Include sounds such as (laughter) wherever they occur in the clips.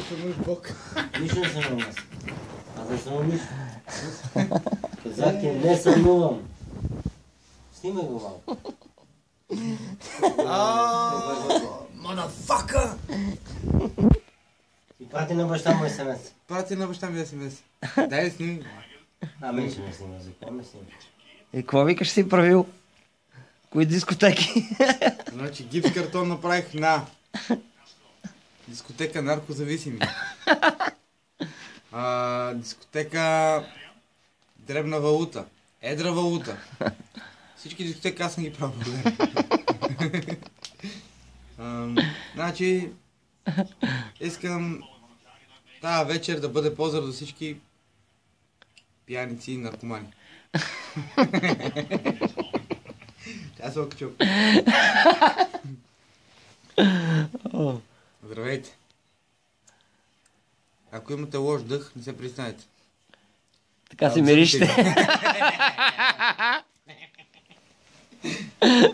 срамуваш Бог. Нищо не съм аз. Аз не съм нищо. Казах ти, не съмнувам. Снимай го малко. Манафака! И прати на баща му смс. Прати на баща ми смс. Дай да сними. А, мен ще ме снима, за какво ме снима? И какво викаш си правил? Кои дискотеки? Значи гипс картон направих на дискотека наркозависими. А, дискотека дребна валута. Едра валута. Всички дискотеки аз съм ги правил. значи, искам тази вечер да бъде поздрав за всички пияници и наркомани. Тя се окачу. Здравейте. Ако имате лош дъх, не се признайте. така се мириште. (laughs)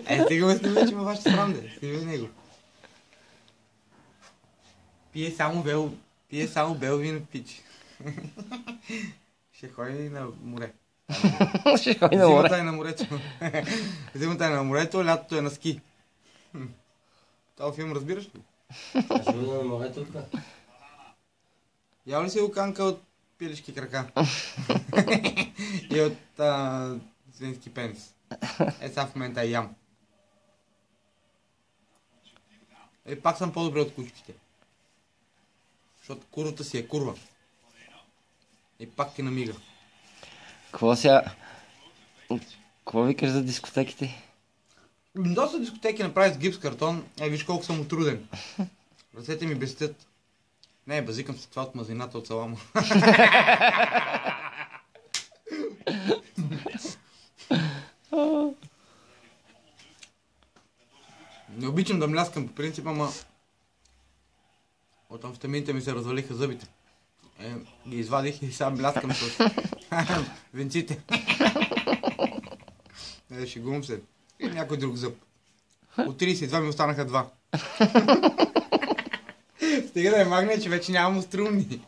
Е, стига ме снима, че ме вашето срам, де. Снима него. Пие само бел, пие само бел вино пич. (laughs) Ще ходи на море. (laughs) Ще ходи на море. Зимата е на морето. Зимата е на морето, лятото е на ски. Това филм разбираш ли? Бъда на морето тук. Ял ли си оканка от пилешки крака? (laughs) и от а, свински пенис? Е, сега в момента ям. Е, пак съм по-добре от кучките. Защото курвата си е курва. И пак ти намига. Какво сега? Какво викаш за дискотеките? Доста дискотеки направи с гипс картон. Е, виж колко съм отруден. (laughs) Ръцете ми блестят. Не, базикам се това от мазината от салама. Не обичам да мляскам по принцип, ама от амфетамините ми се развалиха зъбите. Е, ги извадих и сега мляскам с (laughs) венците. (laughs) Е, шегувам се. И някой друг зъб. От 32 ми останаха два. (laughs) Стига да е магне, че вече нямам струмни.